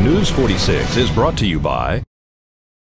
News 46 is brought to you by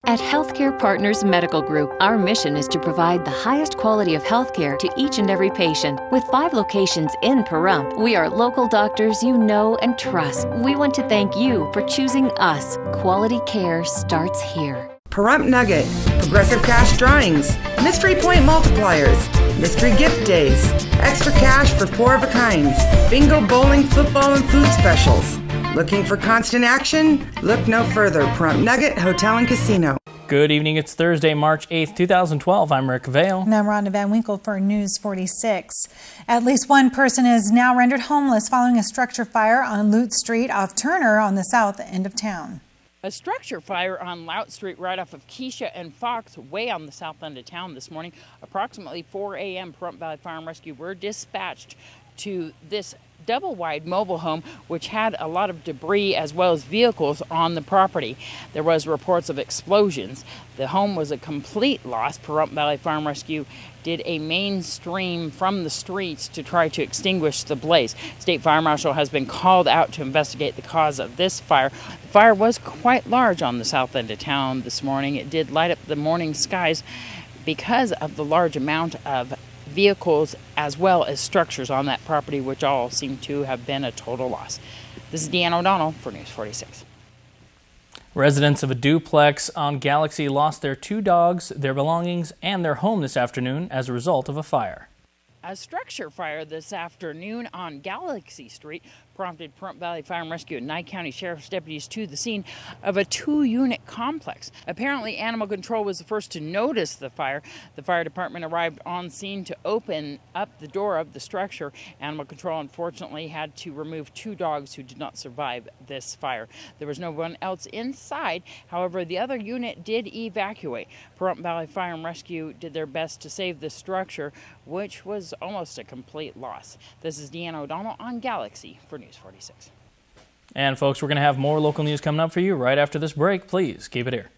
At Healthcare Partners Medical Group, our mission is to provide the highest quality of healthcare to each and every patient. With five locations in Pahrump, we are local doctors you know and trust. We want to thank you for choosing us. Quality care starts here. Pahrump Nugget, Progressive Cash Drawings, Mystery Point Multipliers, Mystery Gift Days, Extra Cash for four of a kinds, Bingo Bowling Football and Food Specials. Looking for constant action? Look no further. Pahrump Nugget Hotel and Casino. Good evening. It's Thursday, March 8th, 2012. I'm Rick Vale. And I'm Ronda Van Winkle for News 46. At least one person is now rendered homeless following a structure fire on Loute Street off Turner on the south end of town. A structure fire on Loute Street right off of Keisha and Fox, way on the south end of town this morning. Approximately 4 a.m., Pahrump Valley Fire and Rescue were dispatched to this double wide mobile home which had a lot of debris as well as vehicles on the property. There was reports of explosions. The home was a complete loss. Pahrump Valley and Rescue did a mainstream from the streets to try to extinguish the blaze. State Fire Marshal has been called out to investigate the cause of this fire. The fire was quite large on the south end of town this morning. It did light up the morning skies because of the large amount of vehicles as well as structures on that property, which all seem to have been a total loss. This is Deanna O'Donnell for News 46. Residents of a duplex on Galaxy lost their two dogs, their belongings, and their home this afternoon as a result of a fire. A structure fire this afternoon on Galaxy Street prompted Pahrump Valley Fire and Rescue and Nye County Sheriff's deputies to the scene of a two unit complex. Apparently, Animal Control was the first to notice the fire. The fire department arrived on scene to open up the door of the structure. Animal Control, unfortunately, had to remove two dogs who did not survive this fire. There was no one else inside. However, the other unit did evacuate. Pahrump Valley Fire and Rescue did their best to save the structure, which was almost a complete loss. This is Deanna O'Donnell on Galaxy for News 46. And folks, we're going to have more local news coming up for you right after this break. Please keep it here.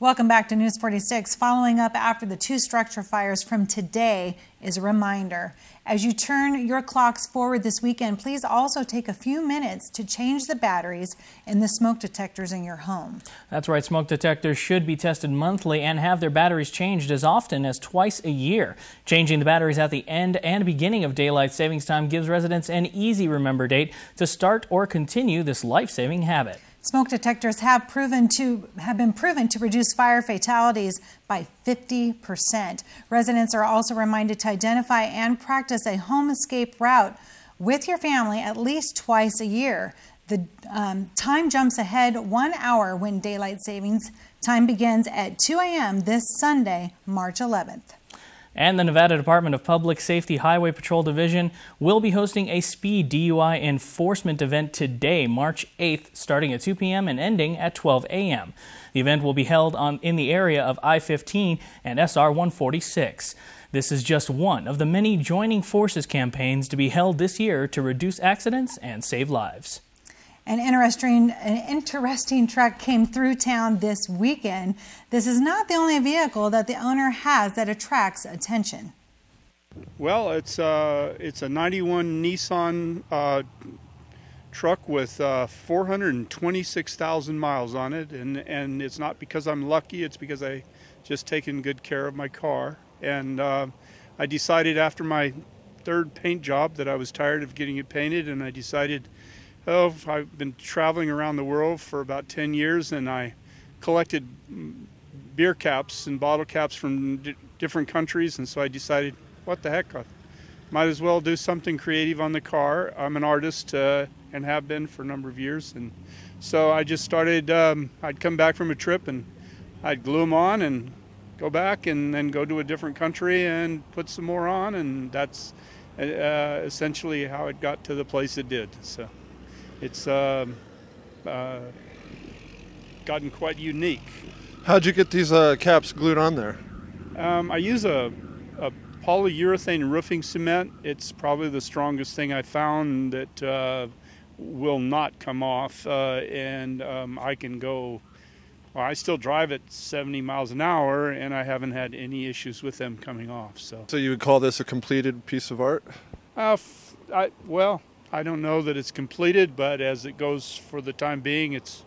Welcome back to News 46. Following up after the two structure fires from today is a reminder. As you turn your clocks forward this weekend, please also take a few minutes to change the batteries in the smoke detectors in your home. That's right, smoke detectors should be tested monthly and have their batteries changed as often as twice a year. Changing the batteries at the end and beginning of daylight savings time gives residents an easy remember date to start or continue this life-saving habit. Smoke detectors have proven to have been proven to reduce fire fatalities by 50%. Residents are also reminded to identify and practice a home escape route with your family at least twice a year. The um, time jumps ahead one hour when daylight savings time begins at 2 a.m. this Sunday, March 11th. And the Nevada Department of Public Safety Highway Patrol Division will be hosting a speed DUI enforcement event today, March 8th, starting at 2 p.m. and ending at 12 a.m. The event will be held on, in the area of I 15 and SR 146. This is just one of the many Joining Forces campaigns to be held this year to reduce accidents and save lives. An interesting, an interesting truck came through town this weekend. This is not the only vehicle that the owner has that attracts attention. Well, it's uh, it's a '91 Nissan uh, truck with uh, 426,000 miles on it, and and it's not because I'm lucky. It's because I just taken good care of my car, and uh, I decided after my third paint job that I was tired of getting it painted, and I decided oh, I've been traveling around the world for about 10 years and I collected beer caps and bottle caps from different countries. And so I decided, what the heck, I might as well do something creative on the car. I'm an artist uh, and have been for a number of years. And so I just started, um, I'd come back from a trip and I'd glue them on and go back and then go to a different country and put some more on. And that's uh, essentially how it got to the place it did. So it's uh, uh, gotten quite unique. How'd you get these uh, caps glued on there? Um, I use a, a, polyurethane roofing cement. It's probably the strongest thing I found that uh, will not come off, uh, and um, I can go Well, I still drive at 70 miles an hour, and I haven't had any issues with them coming off. So, So you would call this a completed piece of art? uh, f- I, well, I don't know that it's completed, but as it goes for the time being, it's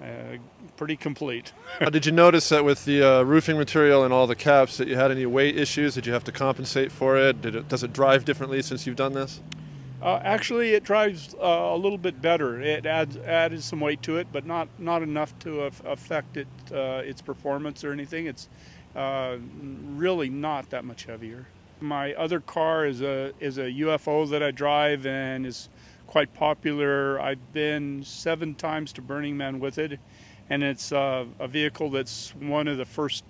uh, pretty complete. Did you notice that with the uh, roofing material and all the caps that you had any weight issues? Did you have to compensate for it? Did it does it drive differently since you've done this? Uh, actually, it drives uh, a little bit better. It adds added some weight to it, but not not enough to af- affect it uh, its performance or anything. It's uh, really not that much heavier. My other car is a is a UFO that I drive and is quite popular. I've been seven times to Burning Man with it, and it's uh, a vehicle that's one of the first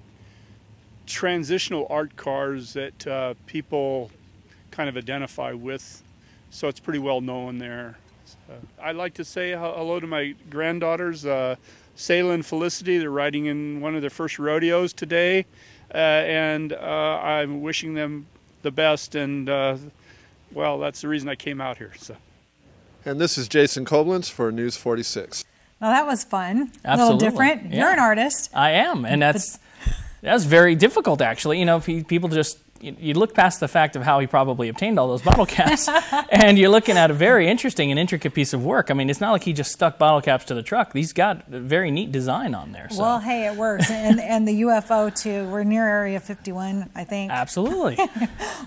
transitional art cars that uh, people kind of identify with so it's pretty well known there. So I'd like to say hello to my granddaughters, uh, Sayla and Felicity. They're riding in one of their first rodeos today, uh, and uh, I'm wishing them the best. And uh, well, that's the reason I came out here. So. And this is Jason Koblenz for News 46. Well, that was fun. A little different. Yeah. You're an artist. I am, and that's that's very difficult actually. You know, pe- people just you, you look past the fact of how he probably obtained all those bottle caps, and you're looking at a very interesting and intricate piece of work. I mean, it's not like he just stuck bottle caps to the truck. He's got a very neat design on there. So. Well, hey, it works. and, and the UFO, too. We're near Area 51, I think. Absolutely.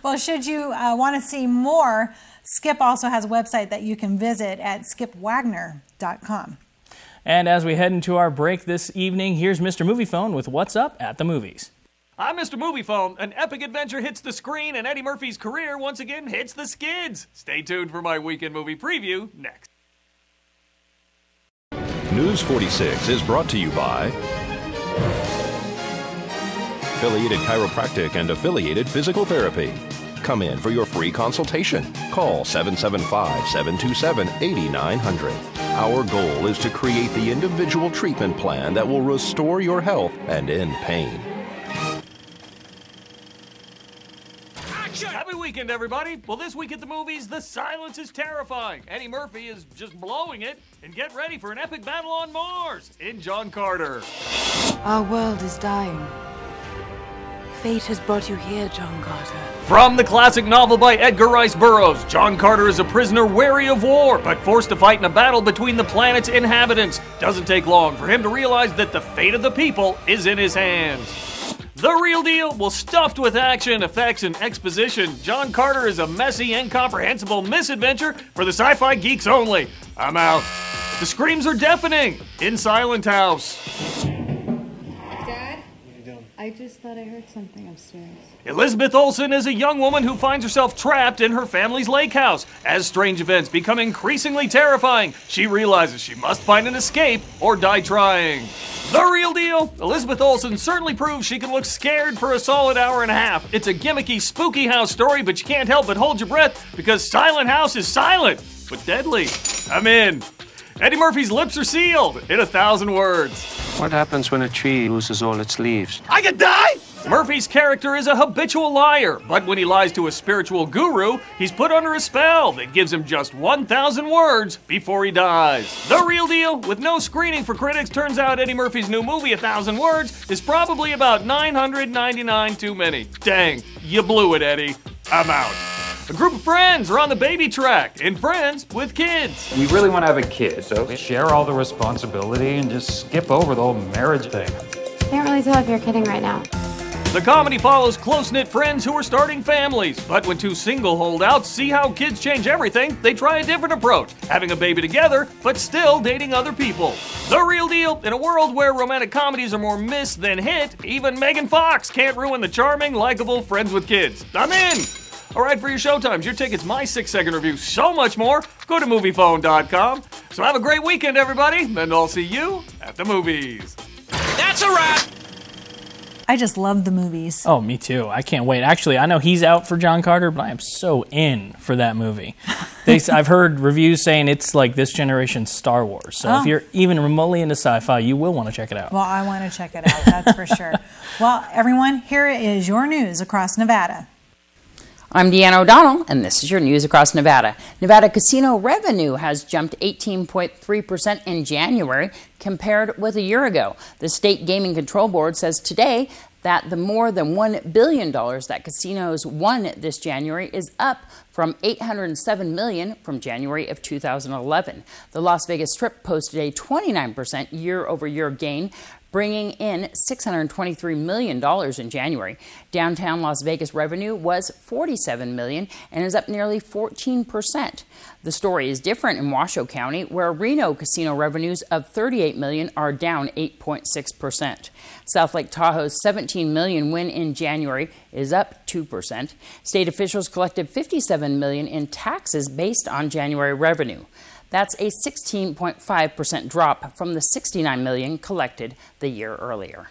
Well, should you uh, want to see more, Skip also has a website that you can visit at skipwagner.com. and as we head into our break this evening, here's Mr. Moviefone with What's Up at the Movies. I'm Mr. Moviefone. An epic adventure hits the screen, and Eddie Murphy's career once again hits the skids. Stay tuned for my weekend movie preview next. News 46 is brought to you by Affiliated Chiropractic and Affiliated Physical Therapy. Come in for your free consultation. Call 775 727 8900. Our goal is to create the individual treatment plan that will restore your health and end pain. Weekend, everybody. Well, this week at the movies, the silence is terrifying. Eddie Murphy is just blowing it. And get ready for an epic battle on Mars in John Carter. Our world is dying. Fate has brought you here, John Carter. From the classic novel by Edgar Rice Burroughs, John Carter is a prisoner wary of war, but forced to fight in a battle between the planet's inhabitants. Doesn't take long for him to realize that the fate of the people is in his hands. The real deal? Well, stuffed with action, effects, and exposition, John Carter is a messy, incomprehensible misadventure for the sci fi geeks only. I'm out. The screams are deafening in Silent House. I just thought I heard something upstairs. Elizabeth Olsen is a young woman who finds herself trapped in her family's lake house. As strange events become increasingly terrifying, she realizes she must find an escape or die trying. The real deal? Elizabeth Olsen certainly proves she can look scared for a solid hour and a half. It's a gimmicky, spooky house story, but you can't help but hold your breath because Silent House is silent, but deadly. I'm in. Eddie Murphy's lips are sealed in a thousand words. What happens when a tree loses all its leaves? I could die! Murphy's character is a habitual liar, but when he lies to a spiritual guru, he's put under a spell that gives him just 1,000 words before he dies. The real deal, with no screening for critics, turns out Eddie Murphy's new movie, A Thousand Words, is probably about 999 too many. Dang, you blew it, Eddie. I'm out. A group of friends are on the baby track, and friends with kids. We really want to have a kid, so share all the responsibility and just skip over the whole marriage thing. Can't really tell if you're kidding right now. The comedy follows close knit friends who are starting families. But when two single holdouts see how kids change everything, they try a different approach, having a baby together, but still dating other people. The real deal in a world where romantic comedies are more miss than hit, even Megan Fox can't ruin the charming, likable Friends with Kids. I'm in! All right, for your showtimes, your tickets, my six second review, so much more, go to moviefone.com. So have a great weekend, everybody, and I'll see you at the movies. That's a wrap! I just love the movies. Oh, me too. I can't wait. Actually, I know he's out for John Carter, but I am so in for that movie. They, I've heard reviews saying it's like this generation's Star Wars. So Oh. if you're even remotely into sci-fi, you will want to check it out. Well, I want to check it out, that's for sure. Well, everyone, here is your news across Nevada. I'm Deanna O'Donnell, and this is your news across Nevada. Nevada casino revenue has jumped 18.3% in January compared with a year ago. The State Gaming Control Board says today that the more than $1 billion that casinos won this January is up from 807 million from January of 2011. The Las Vegas Strip posted a 29% year-over-year gain, bringing in $623 million in January. Downtown Las Vegas revenue was 47 million and is up nearly 14%. The story is different in Washoe County, where Reno casino revenues of 38 million are down 8.6%. South Lake Tahoe's 17 million win in January is up 2%. State officials collected 57 million in taxes based on January revenue. That's a 16.5% drop from the 69 million collected the year earlier.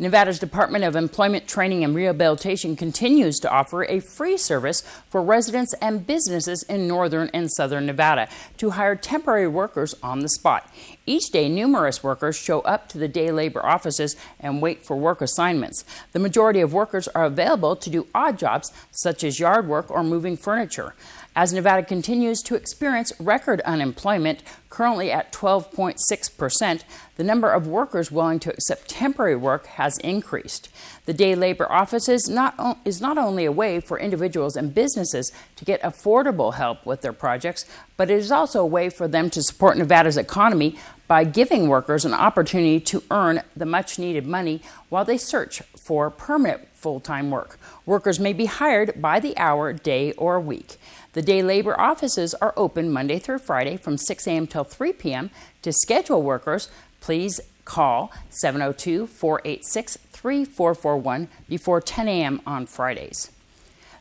Nevada's Department of Employment Training and Rehabilitation continues to offer a free service for residents and businesses in northern and southern Nevada to hire temporary workers on the spot. Each day, numerous workers show up to the day labor offices and wait for work assignments. The majority of workers are available to do odd jobs such as yard work or moving furniture. As Nevada continues to experience record unemployment, currently at 12.6%, the number of workers willing to accept temporary work has increased. The day labor offices not is not only a way for individuals and businesses to get affordable help with their projects, but it is also a way for them to support Nevada's economy by giving workers an opportunity to earn the much needed money while they search for permanent full time work. Workers may be hired by the hour, day, or week. The day labor offices are open Monday through Friday from 6 a.m. till 3 p.m. To schedule workers, please call 702 486 3441 before 10 a.m. on Fridays.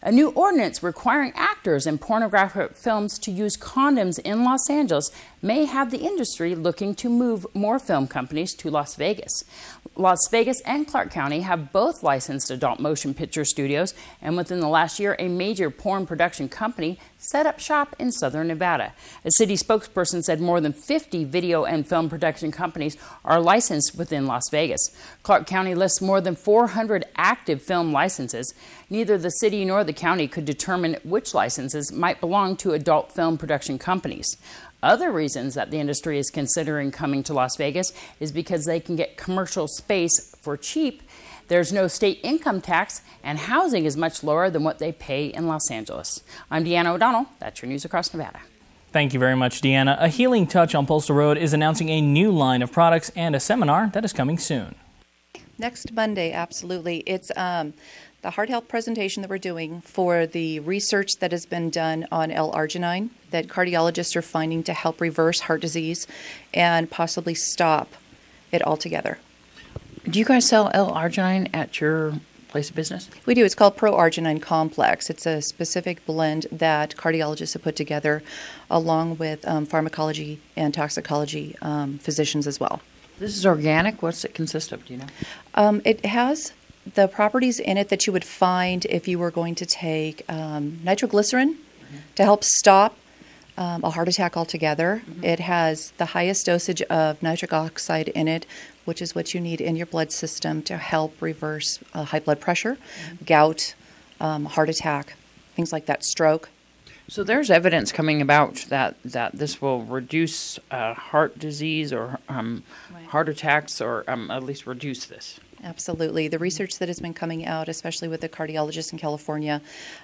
A new ordinance requiring actors in pornographic films to use condoms in Los Angeles may have the industry looking to move more film companies to Las Vegas. Las Vegas and Clark County have both licensed adult motion picture studios, and within the last year, a major porn production company set up shop in southern Nevada. A city spokesperson said more than 50 video and film production companies are licensed within Las Vegas. Clark County lists more than 400 active film licenses. Neither the city nor the county could determine which licenses might belong to adult film production companies. Other reasons that the industry is considering coming to Las Vegas is because they can get commercial space for cheap. There's no state income tax, and housing is much lower than what they pay in Los Angeles. I'm Deanna O'Donnell. That's your news across Nevada. Thank you very much, Deanna. A Healing Touch on Postal Road is announcing a new line of products and a seminar that is coming soon. Next Monday, absolutely. It's um, the heart health presentation that we're doing for the research that has been done on L-arginine that cardiologists are finding to help reverse heart disease and possibly stop it altogether. Do you guys sell L-arginine at your place of business? We do. It's called Pro-arginine Complex. It's a specific blend that cardiologists have put together along with um, pharmacology and toxicology um, physicians as well. This is organic. What's it consist of? Do you know? Um, it has the properties in it that you would find if you were going to take um, nitroglycerin mm-hmm. to help stop um, a heart attack altogether. Mm-hmm. It has the highest dosage of nitric oxide in it, which is what you need in your blood system to help reverse uh, high blood pressure, mm-hmm. gout, um, heart attack, things like that, stroke. So there's evidence coming about that that this will reduce uh, heart disease or um, right. heart attacks, or um, at least reduce this. Absolutely. The research that has been coming out, especially with the cardiologists in California,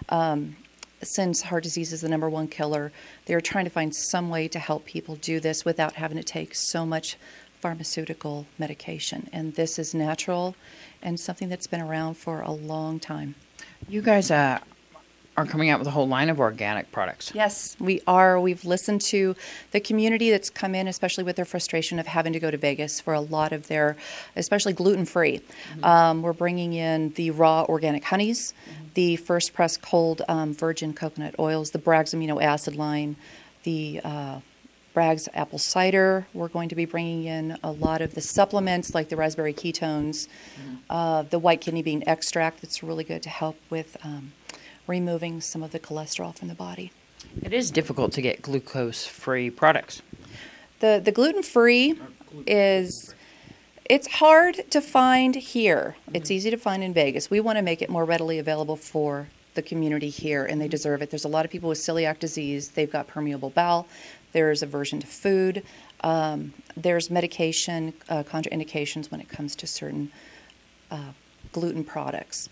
um, since heart disease is the number one killer, they're trying to find some way to help people do this without having to take so much pharmaceutical medication. And this is natural and something that's been around for a long time. You guys uh, are coming out with a whole line of organic products. Yes, we are. We've listened to the community that's come in, especially with their frustration of having to go to Vegas for a lot of their, especially gluten free. Mm-hmm. Um, we're bringing in the raw organic honeys, mm-hmm. the first press cold um, virgin coconut oils, the Bragg's amino acid line, the uh, Bragg's apple cider. We're going to be bringing in a lot of the supplements like the raspberry ketones, mm-hmm. uh, the white kidney bean extract that's really good to help with. Um, removing some of the cholesterol from the body. It is difficult to get glucose free products. The, the gluten free is it's hard to find here. Mm-hmm. It's easy to find in Vegas. We want to make it more readily available for the community here, and they deserve it. There's a lot of people with celiac disease. They've got permeable bowel. There's aversion to food. Um, there's medication uh, contraindications when it comes to certain uh, gluten products.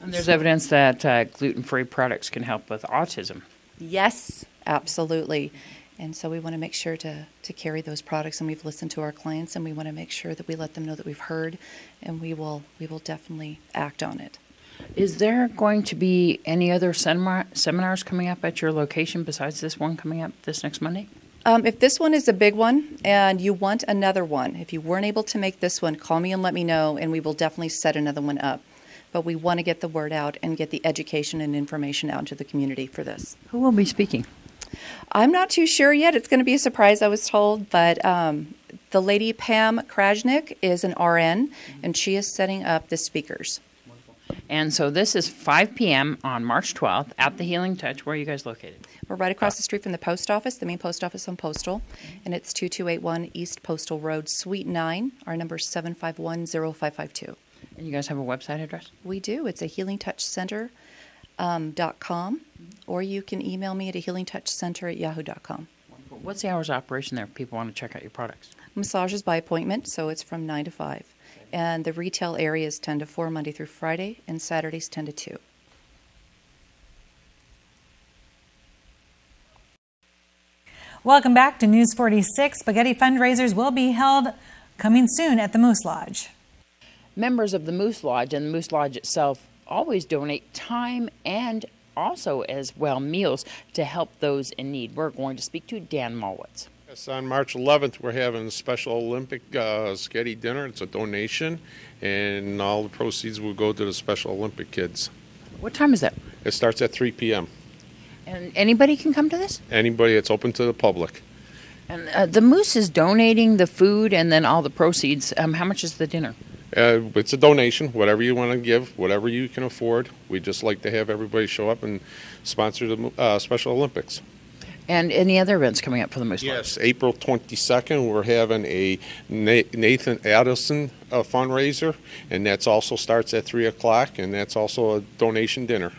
And there's evidence that uh, gluten free products can help with autism. Yes, absolutely. And so we want to make sure to, to carry those products, and we've listened to our clients, and we want to make sure that we let them know that we've heard, and we will we will definitely act on it. Is there going to be any other seminar- seminars coming up at your location besides this one coming up this next Monday? Um, if this one is a big one and you want another one, if you weren't able to make this one, call me and let me know, and we will definitely set another one up. But we want to get the word out and get the education and information out to the community for this. Who will be speaking? I'm not too sure yet. It's going to be a surprise, I was told, but um, the lady Pam Krajnik is an RN, and she is setting up the speakers. And so this is 5 p.m. on March 12th at the Healing Touch. Where are you guys located? We're right across the street from the post office, the main post office on Postal, and it's 2281 East Postal Road, Suite 9. Our number is 751 0552. And you guys have a website address? We do. It's a healingtouchcenter.com, um, dot com, or you can email me at a healingtouchcenter at yahoo.com. What's the hours of operation there if people want to check out your products? Massages by appointment, so it's from 9 to 5. And the retail area is 10 to 4 Monday through Friday, and Saturdays 10 to 2. Welcome back to News 46. Spaghetti fundraisers will be held coming soon at the Moose Lodge. Members of the Moose Lodge and the Moose Lodge itself always donate time and also as well meals to help those in need. We're going to speak to Dan Malwitz. Yes, on March 11th, we're having a special Olympic uh, spaghetti dinner. It's a donation, and all the proceeds will go to the Special Olympic kids. What time is that? It starts at 3 p.m. And anybody can come to this? Anybody, it's open to the public. And uh, the Moose is donating the food and then all the proceeds. Um, how much is the dinner? Uh, it's a donation, whatever you want to give, whatever you can afford. We just like to have everybody show up and sponsor the uh, Special Olympics. And any other events coming up for the Moose Yes, April 22nd, we're having a Nathan Adelson uh, fundraiser, and that's also starts at 3 o'clock, and that's also a donation dinner.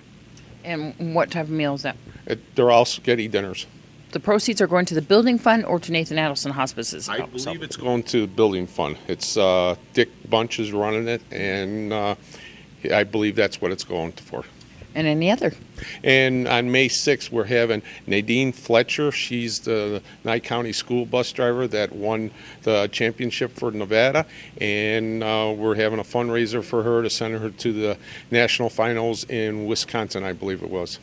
And what type of meal is that? It, they're all spaghetti dinners. The proceeds are going to the Building Fund or to Nathan Adelson Hospices. I believe it's going to the building fund. It's uh, Dick Bunch is running it, and uh, I believe that's what it's going for. And any other? And on May 6th, we're having Nadine Fletcher. She's the Nye County school bus driver that won the championship for Nevada. And uh, we're having a fundraiser for her to send her to the national finals in Wisconsin, I believe it was.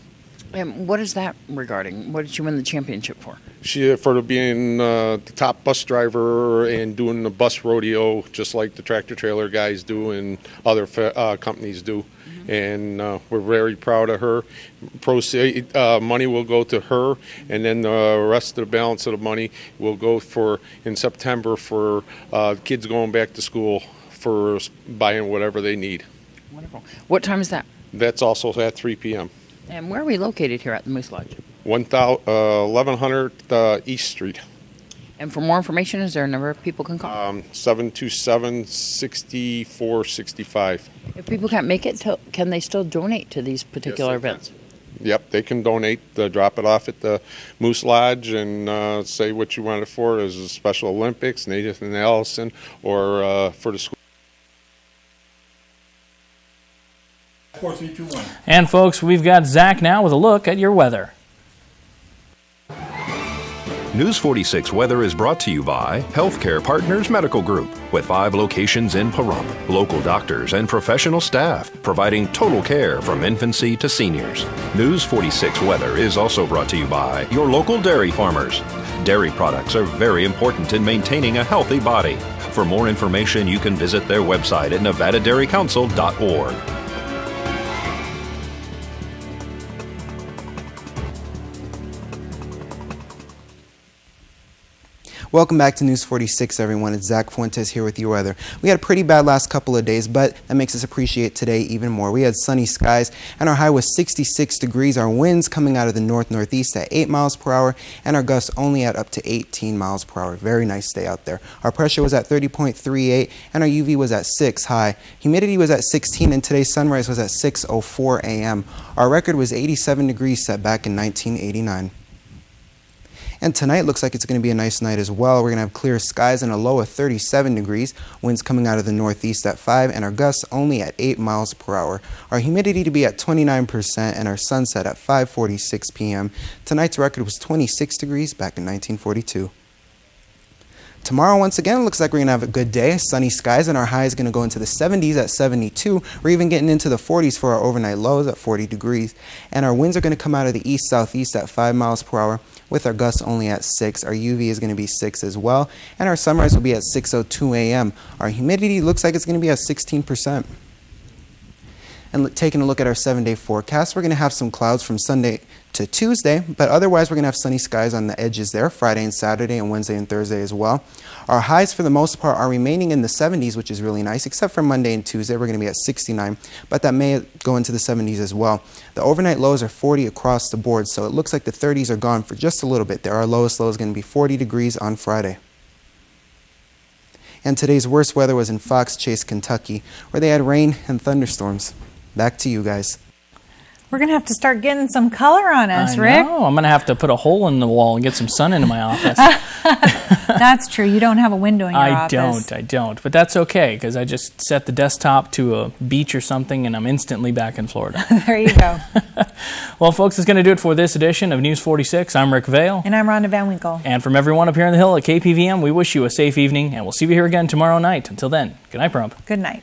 And what is that regarding? What did she win the championship for? She for being uh, the top bus driver and doing the bus rodeo, just like the tractor trailer guys do and other uh, companies do. And uh, we're very proud of her. Proceed, uh, money will go to her, and then the rest of the balance of the money will go for in September for uh, kids going back to school for buying whatever they need. Wonderful. What time is that? That's also at 3 p.m. And where are we located here at the Moose Lodge? 1000, uh, 1100 uh, East Street. And for more information, is there a number of people can call? Um, 727 6465. if people can't make it, till, can they still donate to these particular events? Yep, they can donate, uh, drop it off at the Moose Lodge and uh, say what you want it for Is a Special Olympics, Nathan Adelson, or uh, for the school. Four, three, two, one. And folks, we've got Zach now with a look at your weather. News 46 weather is brought to you by Healthcare Partners Medical Group, with five locations in Pahrump, local doctors and professional staff providing total care from infancy to seniors. News 46 weather is also brought to you by your local dairy farmers. Dairy products are very important in maintaining a healthy body. For more information, you can visit their website at nevadadairycouncil.org. Welcome back to News 46, everyone. It's Zach Fuentes here with your weather. We had a pretty bad last couple of days, but that makes us appreciate today even more. We had sunny skies, and our high was 66 degrees. Our winds coming out of the north-northeast at 8 miles per hour, and our gusts only at up to 18 miles per hour. Very nice day out there. Our pressure was at 30.38, and our UV was at 6 high. Humidity was at 16, and today's sunrise was at 6.04 a.m. Our record was 87 degrees set back in 1989. And tonight looks like it's going to be a nice night as well. We're going to have clear skies and a low of 37 degrees, winds coming out of the northeast at 5, and our gusts only at 8 miles per hour. Our humidity to be at 29% and our sunset at 5:46 p.m. Tonight's record was 26 degrees back in 1942. Tomorrow, once again, looks like we're going to have a good day. Sunny skies, and our high is going to go into the 70s at 72. We're even getting into the 40s for our overnight lows at 40 degrees. And our winds are going to come out of the east southeast at 5 miles per hour, with our gusts only at 6. Our UV is going to be 6 as well. And our sunrise will be at 6.02 a.m. Our humidity looks like it's going to be at 16%. And taking a look at our seven day forecast, we're going to have some clouds from Sunday to Tuesday, but otherwise we're going to have sunny skies on the edges there, Friday and Saturday and Wednesday and Thursday as well. Our highs for the most part are remaining in the 70s, which is really nice, except for Monday and Tuesday. We're going to be at 69, but that may go into the 70s as well. The overnight lows are 40 across the board, so it looks like the 30s are gone for just a little bit there. Our lowest low is going to be 40 degrees on Friday. And today's worst weather was in Fox Chase, Kentucky, where they had rain and thunderstorms. Back to you guys. We're going to have to start getting some color on us, I Rick. know. I'm going to have to put a hole in the wall and get some sun into my office. That's true. You don't have a window in your I office. I don't. I don't. But that's okay because I just set the desktop to a beach or something and I'm instantly back in Florida. there you go. well, folks, that's going to do it for this edition of News 46. I'm Rick Vale. And I'm Ronda Van Winkle. And from everyone up here on the hill at KPVM, we wish you a safe evening and we'll see you here again tomorrow night. Until then, good night, Pahrump. Good night.